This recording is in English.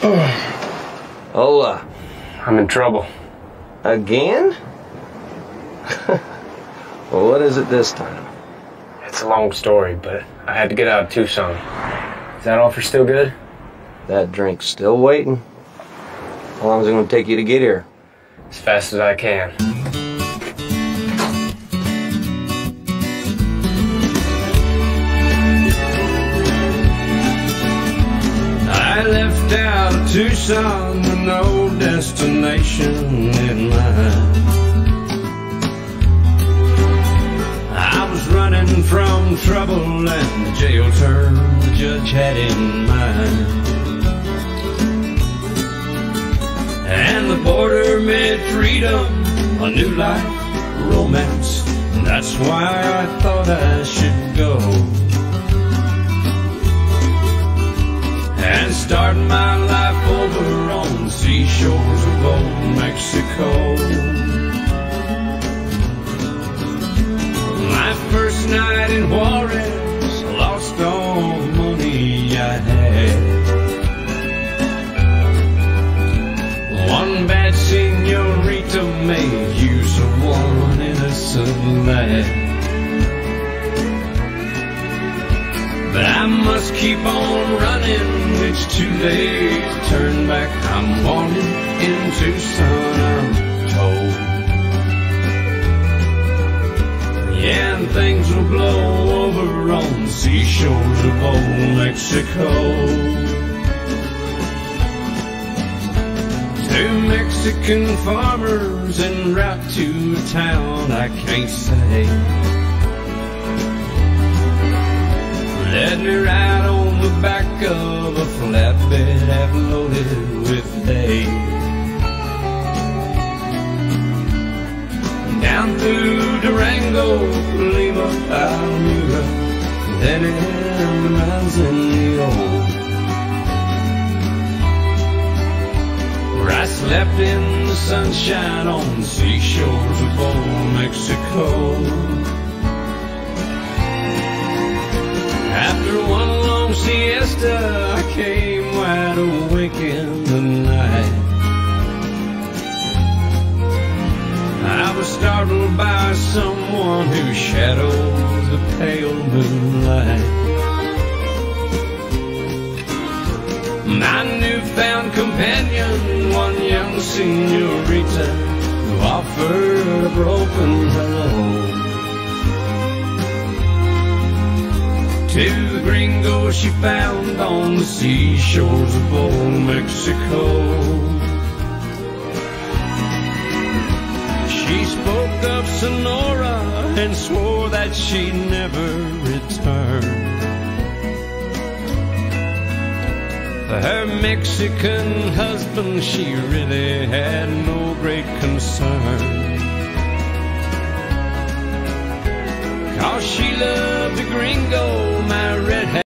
Hola. I'm in trouble. Again? well, what is it this time? It's a long story, but I had to get out of Tucson. Is that offer still good? That drink's still waiting. How long is it going to take you to get here? As fast as I can. I out of Tucson with no destination in mind. I was running from trouble and the jail term the judge had in mind. And the border meant freedom, a new life, romance. That's why I thought I should go. Start my life over on the seashores of old Mexico. But I must keep on running. It's too late to turn back. I'm wanted in Tucson, I'm told. Yeah, and things will blow over on the seashores of old Mexico. Two Mexican farmers en route to a town I can't say. Led me right on the back of a flatbed half loaded with hay. Down through Durango, Lima, Almira, then in Manzanillo. Where I slept in the sunshine on the seashores of old Mexico. After one long siesta, I came wide awake in the night. I was startled by someone whose shadow was the pale moonlight. My newfound companion, one young senorita, to the gringo she found on the seashores of old Mexico. She spoke of Sonora and swore that she'd never return. For her Mexican husband, she really had no great concern. Cause she loved the gringo